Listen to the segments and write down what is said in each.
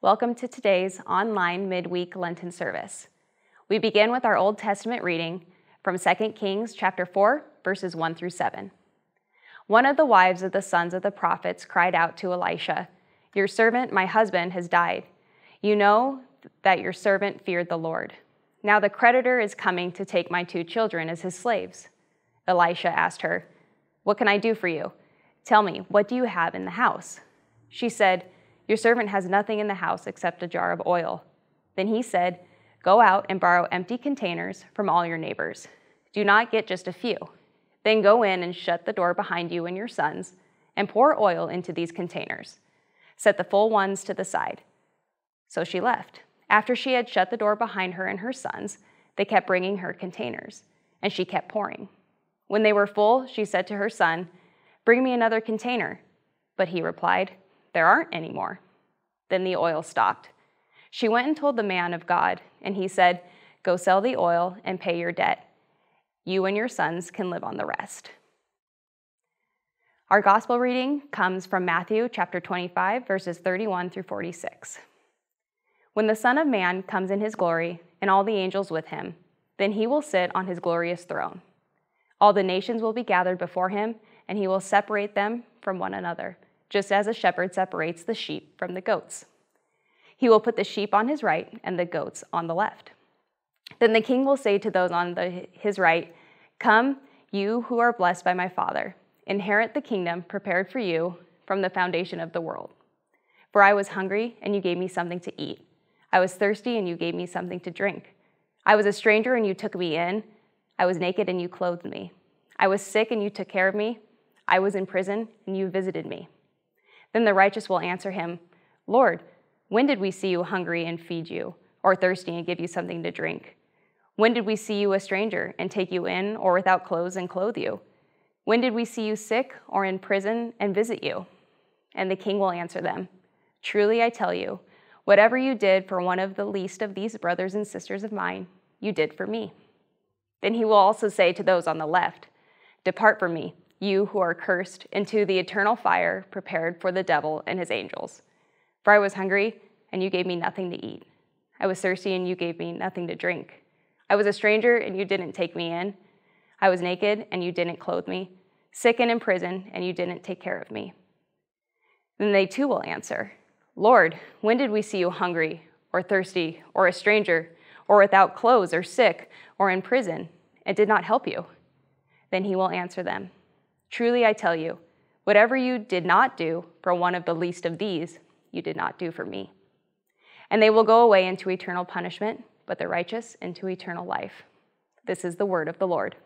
Welcome to today's online midweek Lenten service. We begin with our Old Testament reading from 2 Kings chapter 4, verses 1 through 7. One of the wives of the sons of the prophets cried out to Elisha, Your servant, my husband, has died. You know that your servant feared the Lord. Now the creditor is coming to take my two children as his slaves. Elisha asked her, What can I do for you? Tell me, what do you have in the house? She said, your servant has nothing in the house except a jar of oil. Then he said, Go out and borrow empty containers from all your neighbors. Do not get just a few. Then go in and shut the door behind you and your sons, and pour oil into these containers. Set the full ones to the side. So she left. After she had shut the door behind her and her sons, they kept bringing her containers, and she kept pouring. When they were full, she said to her son, Bring me another container. But he replied, there aren't any more. Then the oil stopped. She went and told the man of God, and he said, Go sell the oil and pay your debt. You and your sons can live on the rest. Our gospel reading comes from Matthew chapter 25, verses 31 through 46. When the Son of Man comes in his glory, and all the angels with him, then he will sit on his glorious throne. All the nations will be gathered before him, and he will separate them from one another just as a shepherd separates the sheep from the goats. He will put the sheep on his right and the goats on the left. Then the king will say to those on the, his right, Come, you who are blessed by my Father, inherit the kingdom prepared for you from the foundation of the world. For I was hungry, and you gave me something to eat. I was thirsty, and you gave me something to drink. I was a stranger, and you took me in. I was naked, and you clothed me. I was sick, and you took care of me. I was in prison, and you visited me. Then the righteous will answer him, Lord, when did we see you hungry and feed you, or thirsty and give you something to drink? When did we see you a stranger and take you in, or without clothes and clothe you? When did we see you sick or in prison and visit you? And the king will answer them, Truly I tell you, whatever you did for one of the least of these brothers and sisters of mine, you did for me. Then he will also say to those on the left, Depart from me you who are cursed, into the eternal fire prepared for the devil and his angels. For I was hungry, and you gave me nothing to eat. I was thirsty, and you gave me nothing to drink. I was a stranger, and you didn't take me in. I was naked, and you didn't clothe me. Sick and in prison, and you didn't take care of me. Then they too will answer Lord, when did we see you hungry, or thirsty, or a stranger, or without clothes, or sick, or in prison, and did not help you? Then he will answer them. Truly I tell you, whatever you did not do for one of the least of these, you did not do for me. And they will go away into eternal punishment, but the righteous into eternal life. This is the word of the Lord.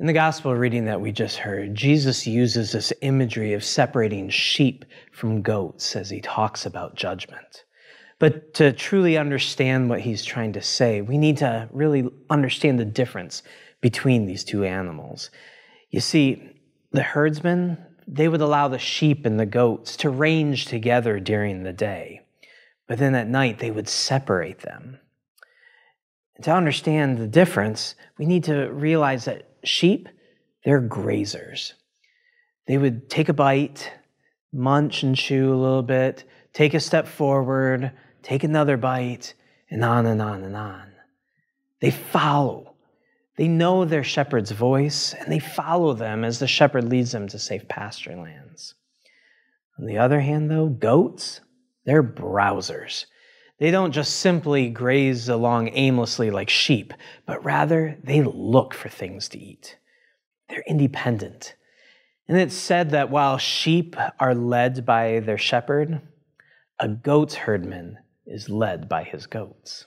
In the gospel reading that we just heard, Jesus uses this imagery of separating sheep from goats as he talks about judgment. But to truly understand what he's trying to say, we need to really understand the difference between these two animals. You see, the herdsmen, they would allow the sheep and the goats to range together during the day, but then at night they would separate them. And to understand the difference, we need to realize that sheep, they're grazers. They would take a bite, munch and chew a little bit, take a step forward, take another bite, and on and on and on. They follow they know their shepherd's voice and they follow them as the shepherd leads them to safe pasture lands. On the other hand, though, goats, they're browsers. They don't just simply graze along aimlessly like sheep, but rather they look for things to eat. They're independent. And it's said that while sheep are led by their shepherd, a goat's herdman is led by his goats.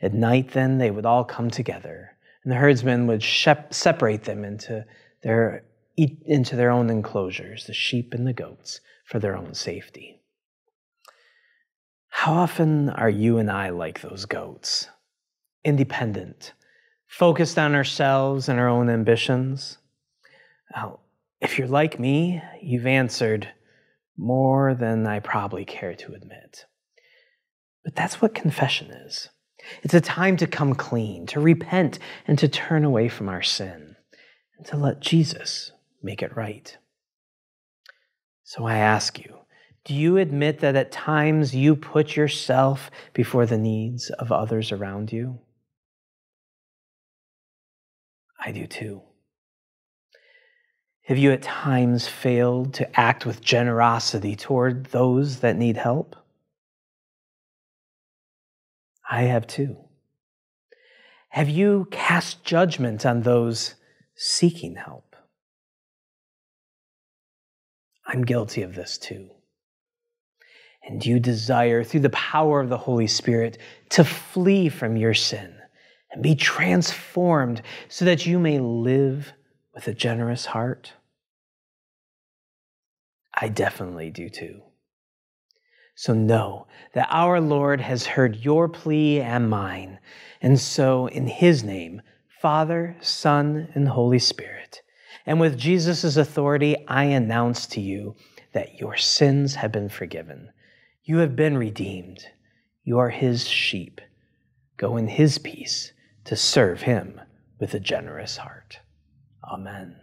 At night, then, they would all come together and the herdsmen would shep- separate them into their, into their own enclosures, the sheep and the goats, for their own safety. How often are you and I like those goats? Independent, focused on ourselves and our own ambitions? Well, if you're like me, you've answered more than I probably care to admit. But that's what confession is. It's a time to come clean, to repent, and to turn away from our sin, and to let Jesus make it right. So I ask you, Do you admit that at times you put yourself before the needs of others around you? I do too. Have you at times failed to act with generosity toward those that need help? I have too. Have you cast judgment on those seeking help? I'm guilty of this too. And do you desire, through the power of the Holy Spirit, to flee from your sin and be transformed so that you may live with a generous heart? I definitely do too. So know that our Lord has heard your plea and mine. And so, in his name, Father, Son, and Holy Spirit, and with Jesus' authority, I announce to you that your sins have been forgiven. You have been redeemed. You are his sheep. Go in his peace to serve him with a generous heart. Amen.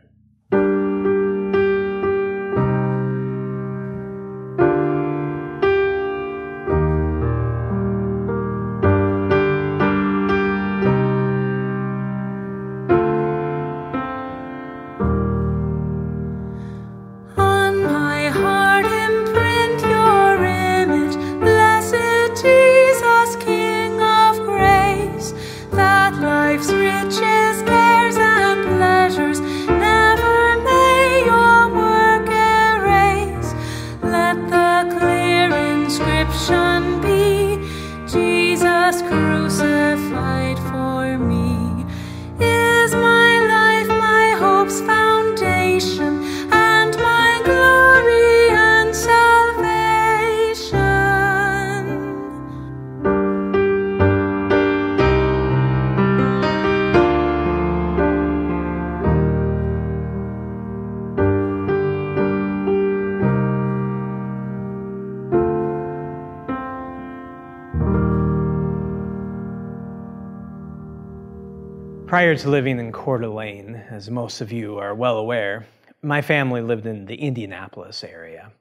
Prior to living in Coeur d'Alene, as most of you are well aware, my family lived in the Indianapolis area.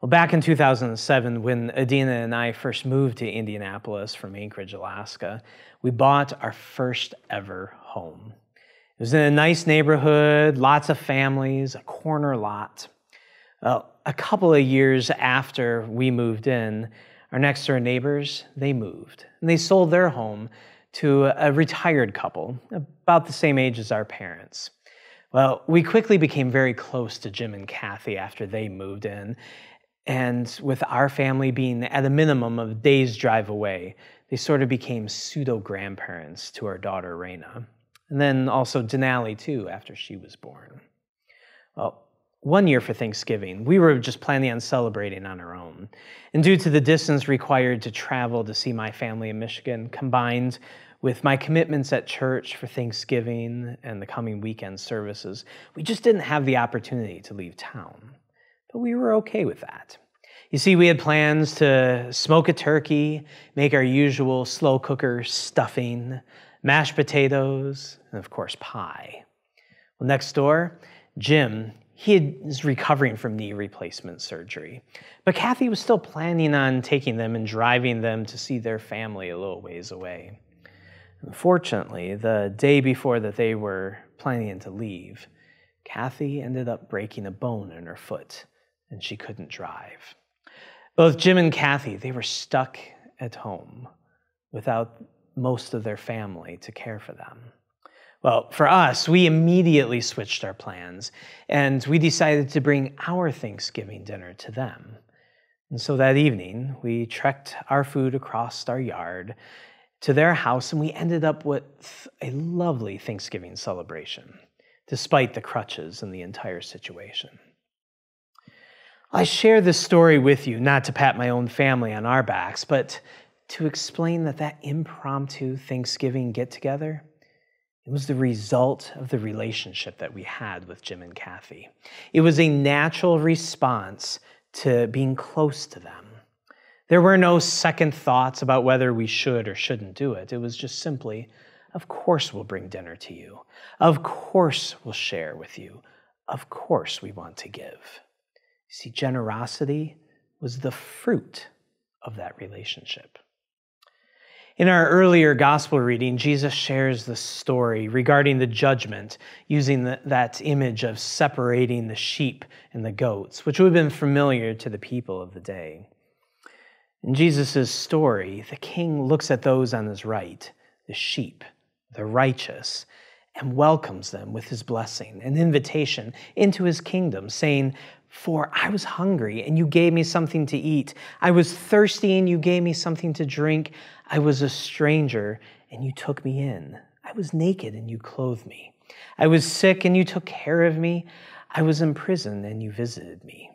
Well, back in 2007, when Adina and I first moved to Indianapolis from Anchorage, Alaska, we bought our first ever home. It was in a nice neighborhood, lots of families, a corner lot. Well, a couple of years after we moved in, our next door neighbors, they moved and they sold their home to a retired couple, about the same age as our parents. Well, we quickly became very close to Jim and Kathy after they moved in. And with our family being at a minimum of a day's drive away, they sort of became pseudo grandparents to our daughter, Raina. And then also Denali, too, after she was born. Well, one year for Thanksgiving, we were just planning on celebrating on our own. And due to the distance required to travel to see my family in Michigan, combined with my commitments at church for Thanksgiving and the coming weekend services, we just didn't have the opportunity to leave town. But we were okay with that. You see, we had plans to smoke a turkey, make our usual slow cooker stuffing, mashed potatoes, and of course, pie. Well, next door, Jim he is recovering from knee replacement surgery. But Kathy was still planning on taking them and driving them to see their family a little ways away. Unfortunately, the day before that they were planning to leave, Kathy ended up breaking a bone in her foot and she couldn't drive. Both Jim and Kathy, they were stuck at home without most of their family to care for them. Well, for us, we immediately switched our plans and we decided to bring our Thanksgiving dinner to them. And so that evening, we trekked our food across our yard to their house and we ended up with a lovely Thanksgiving celebration, despite the crutches and the entire situation. I share this story with you not to pat my own family on our backs, but to explain that that impromptu Thanksgiving get together it was the result of the relationship that we had with Jim and Kathy. It was a natural response to being close to them. There were no second thoughts about whether we should or shouldn't do it. It was just simply, of course, we'll bring dinner to you. Of course, we'll share with you. Of course, we want to give. See, generosity was the fruit of that relationship. In our earlier gospel reading, Jesus shares the story regarding the judgment using the, that image of separating the sheep and the goats, which would have been familiar to the people of the day. In Jesus' story, the king looks at those on his right, the sheep, the righteous, and welcomes them with his blessing, an invitation into his kingdom, saying, For I was hungry, and you gave me something to eat. I was thirsty, and you gave me something to drink. I was a stranger, and you took me in. I was naked, and you clothed me. I was sick, and you took care of me. I was in prison, and you visited me.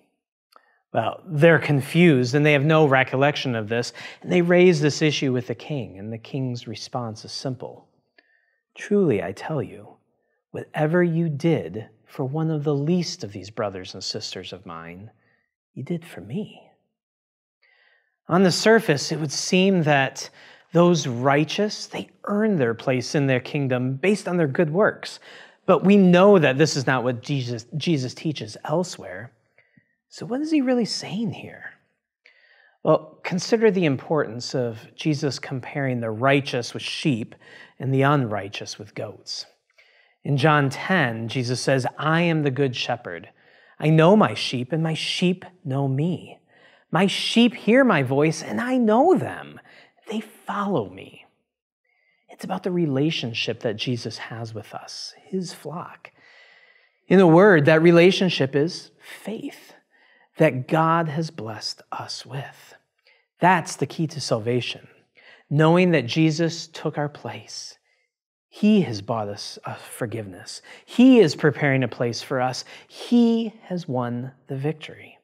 Well, they're confused, and they have no recollection of this, and they raise this issue with the king, and the king's response is simple Truly, I tell you, whatever you did for one of the least of these brothers and sisters of mine, you did for me. On the surface, it would seem that those righteous, they earn their place in their kingdom based on their good works. But we know that this is not what Jesus, Jesus teaches elsewhere. So, what is he really saying here? Well, consider the importance of Jesus comparing the righteous with sheep and the unrighteous with goats. In John 10, Jesus says, I am the good shepherd. I know my sheep, and my sheep know me. My sheep hear my voice, and I know them. They follow me. It's about the relationship that Jesus has with us, his flock. In a word, that relationship is faith that God has blessed us with. That's the key to salvation. Knowing that Jesus took our place. He has bought us forgiveness. He is preparing a place for us. He has won the victory.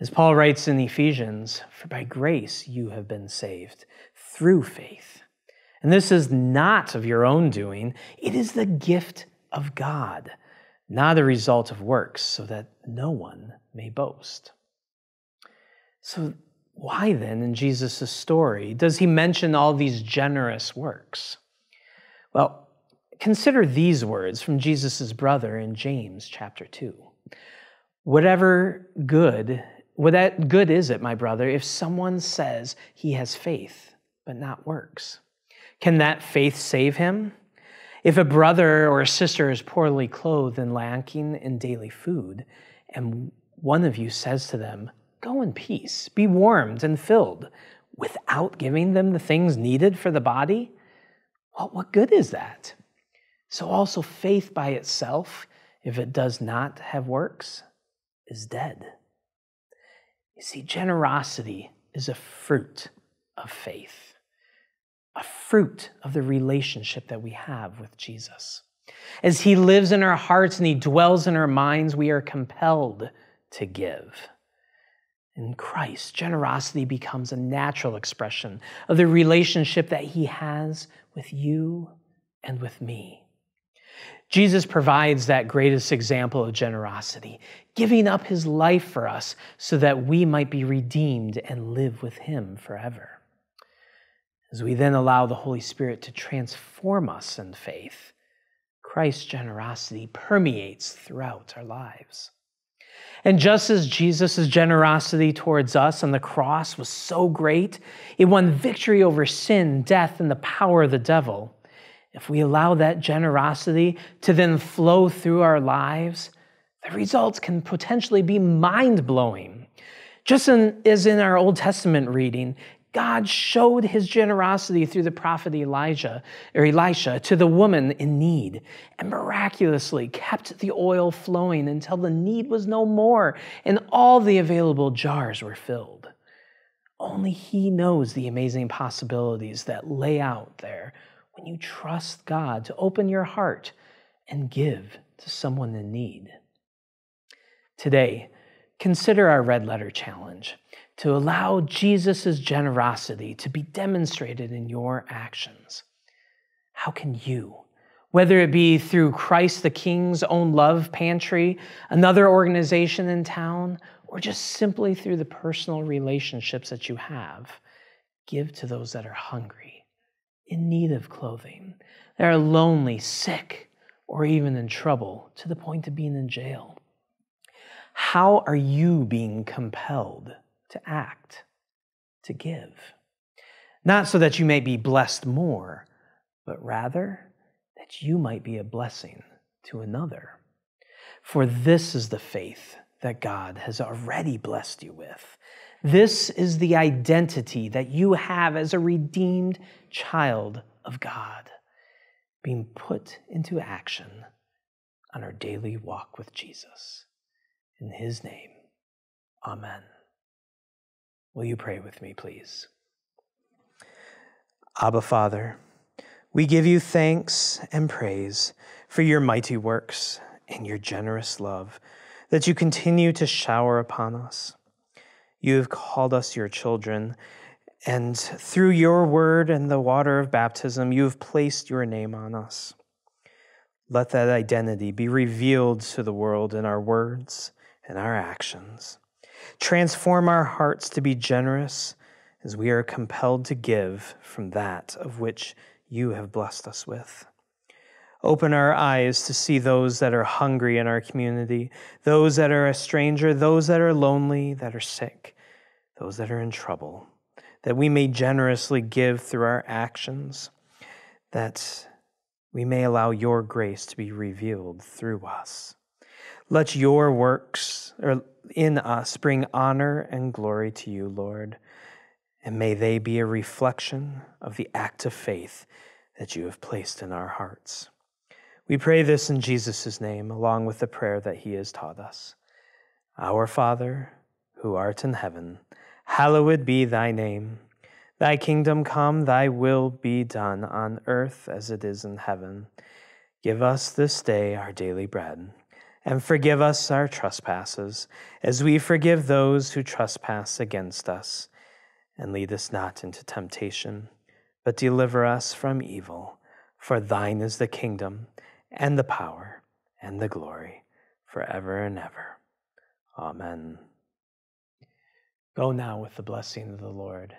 As Paul writes in Ephesians, for by grace you have been saved through faith. And this is not of your own doing, it is the gift of God, not a result of works, so that no one may boast. So, why then in Jesus' story does he mention all these generous works? Well, consider these words from Jesus' brother in James chapter 2. Whatever good what that good is it, my brother, if someone says he has faith but not works? Can that faith save him? If a brother or a sister is poorly clothed and lacking in daily food, and one of you says to them, Go in peace, be warmed and filled, without giving them the things needed for the body, what good is that? So also faith by itself, if it does not have works, is dead. You see, generosity is a fruit of faith, a fruit of the relationship that we have with Jesus. As He lives in our hearts and He dwells in our minds, we are compelled to give. In Christ, generosity becomes a natural expression of the relationship that He has with you and with me. Jesus provides that greatest example of generosity, giving up his life for us so that we might be redeemed and live with him forever. As we then allow the Holy Spirit to transform us in faith, Christ's generosity permeates throughout our lives. And just as Jesus' generosity towards us on the cross was so great, it won victory over sin, death, and the power of the devil if we allow that generosity to then flow through our lives, the results can potentially be mind blowing. Just in, as in our Old Testament reading, God showed his generosity through the prophet Elijah or Elisha to the woman in need and miraculously kept the oil flowing until the need was no more and all the available jars were filled. Only he knows the amazing possibilities that lay out there when you trust God to open your heart and give to someone in need. Today, consider our red letter challenge to allow Jesus' generosity to be demonstrated in your actions. How can you, whether it be through Christ the King's own love pantry, another organization in town, or just simply through the personal relationships that you have, give to those that are hungry? in need of clothing. that are lonely, sick, or even in trouble to the point of being in jail. How are you being compelled to act, to give. Not so that you may be blessed more, but rather that you might be a blessing to another. For this is the faith that God has already blessed you with. This is the identity that you have as a redeemed child of God, being put into action on our daily walk with Jesus. In his name, amen. Will you pray with me, please? Abba, Father, we give you thanks and praise for your mighty works and your generous love that you continue to shower upon us. You have called us your children, and through your word and the water of baptism, you have placed your name on us. Let that identity be revealed to the world in our words and our actions. Transform our hearts to be generous as we are compelled to give from that of which you have blessed us with. Open our eyes to see those that are hungry in our community, those that are a stranger, those that are lonely, that are sick, those that are in trouble, that we may generously give through our actions, that we may allow your grace to be revealed through us. Let your works in uh, us bring honor and glory to you, Lord, and may they be a reflection of the act of faith that you have placed in our hearts. We pray this in Jesus' name, along with the prayer that he has taught us. Our Father, who art in heaven, hallowed be thy name. Thy kingdom come, thy will be done on earth as it is in heaven. Give us this day our daily bread, and forgive us our trespasses, as we forgive those who trespass against us. And lead us not into temptation, but deliver us from evil. For thine is the kingdom and the power and the glory forever and ever. Amen. Go now with the blessing of the Lord.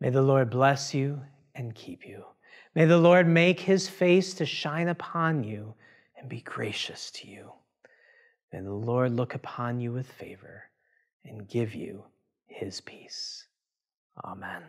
May the Lord bless you and keep you. May the Lord make his face to shine upon you and be gracious to you. May the Lord look upon you with favor and give you his peace. Amen.